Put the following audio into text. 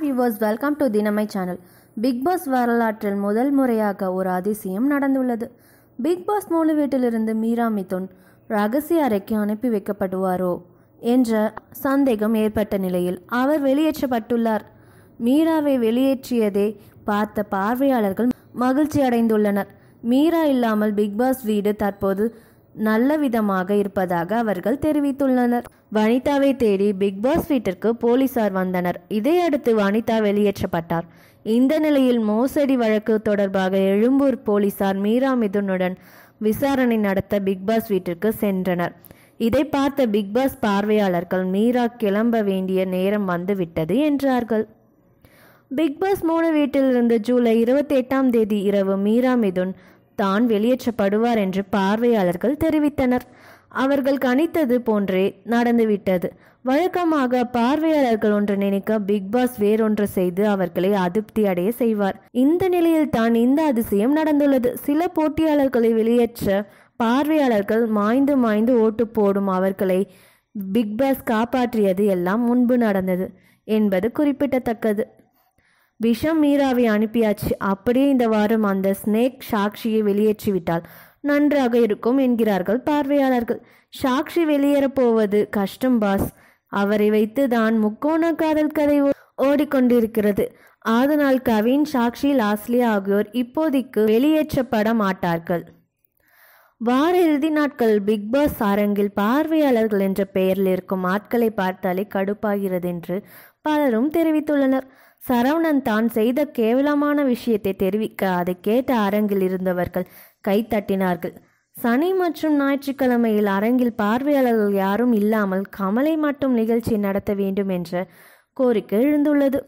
Hi viewers welcome to தினமை channel Bigg Boss வரலாற்றில் முதல் முறையாக ஒரு அதிசயம் நடந்துள்ளது. பிக் பாஸ் மூல வீட்டிலிருந்து மீரா மிதுன் ரகசிய அறைக்கு அனுப்பி வைக்கப்படுவாரோ என்ற சந்தேகம் ஏற்பட்ட நிலையில் அவர் வெளியேற்றப்பட்டுள்ளார். மீராவை வெளியேற்றியதை பார்த்த பார்வையாளர்கள் மகிழ்ச்சி அடைந்துள்ளனர். மீரா இல்லாமல் பிக் பாஸ் வீடு தற்போது நல்ல விதமாக இருப்பதாக அவர்கள் தெரிவித்துள்ளனர். வனிதாவை தேடி பிக் பாஸ் வீட்டிற்கு போலீசார் வந்தனர். இதையடுத்து வனிதா வெளியேற்றப்பட்டார். இந்த நிலையில் மோசடி வழக்கு தொடர்பாக எழும்பூர் போலீசார் மீரா மிதுனுடன் விசாரணை நடத்த பிக் பாஸ் வீட்டிற்கு சென்றனர். இதை பார்த்த பிக் பாஸ் பார்வையாளர்கள் மீரா கிளம்ப வேண்டிய நேரம் வந்துவிட்டது என்றார்கள். பிக் பாஸ் மூணு வீட்டிலிருந்து ஜூலை இருபத்தி எட்டாம் தேதி இரவு மீரா மிதுன் தான் வெளியேற்றப்படுவார் என்று பார்வையாளர்கள் தெரிவித்தனர். அவர்கள் கணித்தது போன்றே நடந்துவிட்டது. வழக்கமாக பார்வையாளர்கள் ஒன்று நினைக்க பிக் பாஸ் வேறொன்று செய்து அவர்களை அதிருப்தி அடைய செய்வார். இந்த நிலையில் தான் இந்த அதிசயம் நடந்துள்ளது. சில போட்டியாளர்களை வெளியேற்ற பார்வையாளர்கள் மாய்ந்து மாய்ந்து ஓட்டு போடும் அவர்களை பிக் பாஸ் காப்பாற்றியது எல்லாம் முன்பு நடந்தது என்பது குறிப்பிடத்தக்கது. விஷம் மீராவை அனுப்பியாச்சு. அப்படியே இந்த வாரம் அந்த ஸ்னேக் சாக்ஷியை வெளியேற்றிவிட்டால் நன்றாக இருக்கும் என்கிறார்கள் பார்வையாளர்கள். சாக்ஷி வெளியேறப் போவது கஷ்டம் பாஸ். அவரை வைத்து தான் முக்கோண காதல் கதை ஓடிக்கொண்டிருக்கிறது. அதனால் கவின் சாக்ஷி லாஸ்லி ஆகியோர் இப்போதைக்கு வெளியேற்றப்பட மாட்டார்கள். வார இறுதி நாட்கள் பிக் பாஸ் அரங்கில் பார்வையாளர்கள் என்ற பெயரில் இருக்கும் ஆட்களை பார்த்தாலே கடுப்பாகிறது என்று பலரும் தெரிவித்துள்ளனர். சரவணன் தான் செய்த கேவலமான விஷயத்தை தெரிவிக்க அதை கேட்ட அரங்கில் இருந்தவர்கள் கைத்தட்டினார்கள் சனி மற்றும் ஞாயிற்றுக்கிழமையில் அரங்கில் பார்வையாளர்கள் யாரும் இல்லாமல் கமலை மட்டும் நிகழ்ச்சி நடத்த வேண்டும் என்ற கோரிக்கை எழுந்துள்ளது.